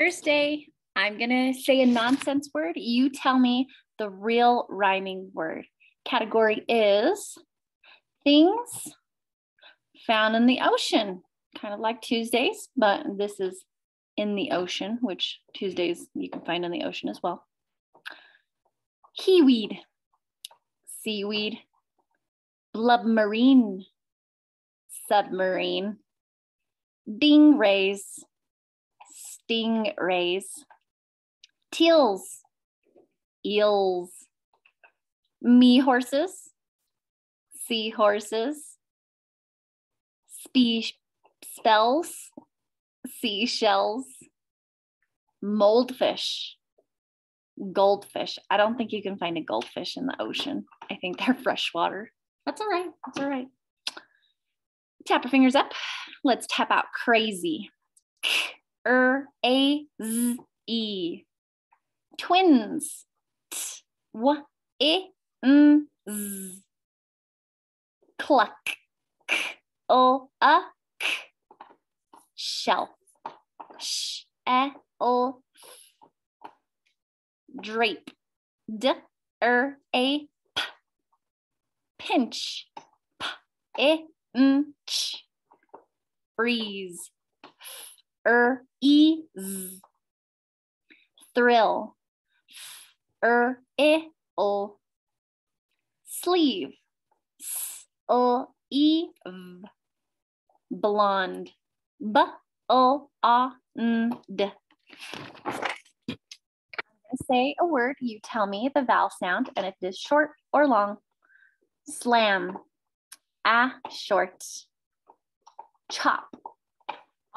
Thursday, I'm going to say a nonsense word. You tell me the real rhyming word. Category is things found in the ocean, kind of like Tuesdays, but this is in the ocean, which Tuesdays you can find in the ocean as well. Kiweed, seaweed, blubmarine, submarine, ding stingrays, stingrays, teals, eels, me horses, seahorses, spe- spells, seashells, moldfish, goldfish. I don't think you can find a goldfish in the ocean. I think they're freshwater. That's all right. That's all right. Tap your fingers up. Let's tap out crazy. Er, a, z, e. Twins. T, w, e, n, z. Cluck. K, o, a, k. Shelf. Sh, e, o, drape. D, er, a, p. Pinch. P, e, n, ch. Freeze. Er, e, z. Thrill. Er, e, o. Sleeve. S, o, e, v. Blonde. B, o, a, n, d. Say a word. You tell me the vowel sound and if it is short or long. Slam. A, short. Chop.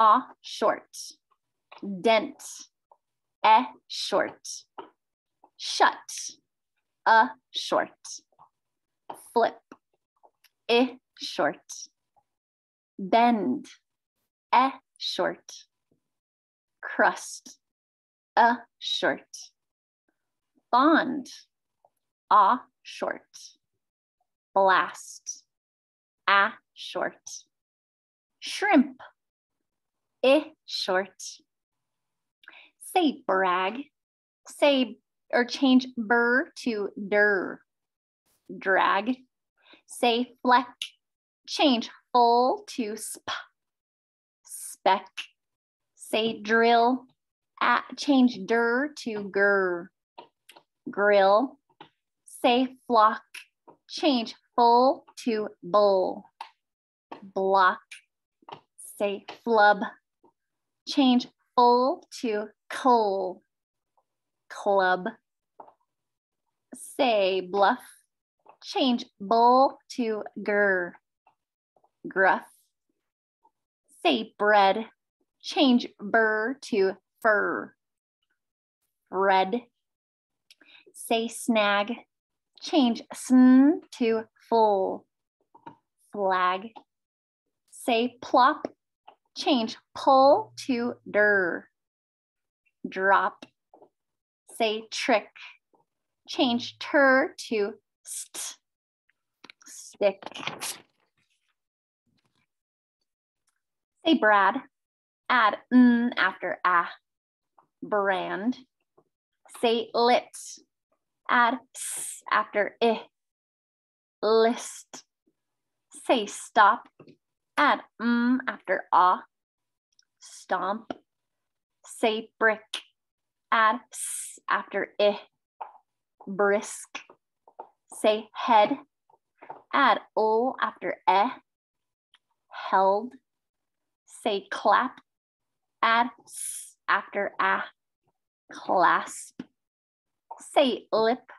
A, short. Dent. E, short. Shut. A, short. Flip. I, short. Bend. E, short. Crust. A, short. Bond. A, short. Blast. A, short. Shrimp. I, short. Say brag. Say or change burr to der. Drag. Say fleck. Change full to sp. Speck. Say drill. At, change der to gur. Grill. Say flock. Change full to bull. Block. Say flub. Change full to coal. Club. Say bluff. Change bull to gur. Gruff. Say bread. Change burr to fur. Red. Say snag. Change sn to full. Flag. Say plop. Change pull to der. Drop. Say trick. Change tur to st. Stick. Say Brad. Add n after a. Brand. Say lit. Add s after i. List. Say stop. Add m after a. Stomp. Say brick. Add s after i. Brisk. Say head. Add o after e. Held. Say clap. Add s after a. Clasp. Say lip.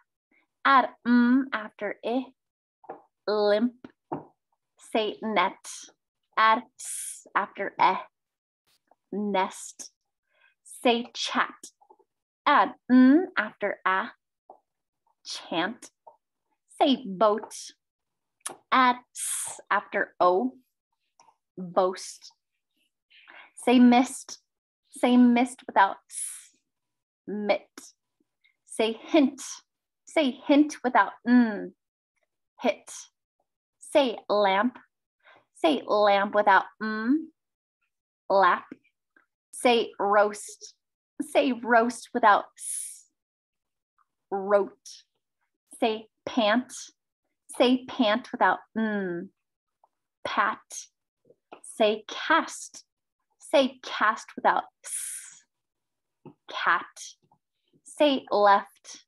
Add m after i. Limp. Say net. Add s after e. Nest. Say chat. Add n after a. Chant. Say boat. Add s after o. Boast. Say mist. Say mist without s. Mit. Say hint. Say hint without n. Hit. Say lamp. Say lamp without m. Lap. Say roast. Say roast without s. Rote. Say pant. Say pant without mm. Pat. Say cast. Say cast without s. Cat. Say left.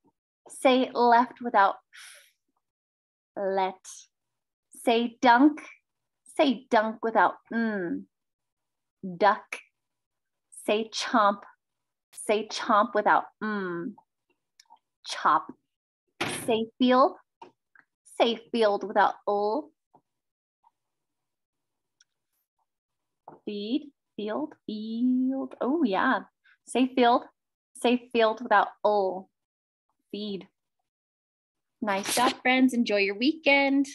Say left without f. Let. Say dunk. Say dunk without mm. Duck. Say chomp. Say chomp without mm. Chop. Say field. Say field without ul. Feed, field, field. Oh yeah. Say field. Say field without ul. Feed. Nice job, friends. Enjoy your weekend.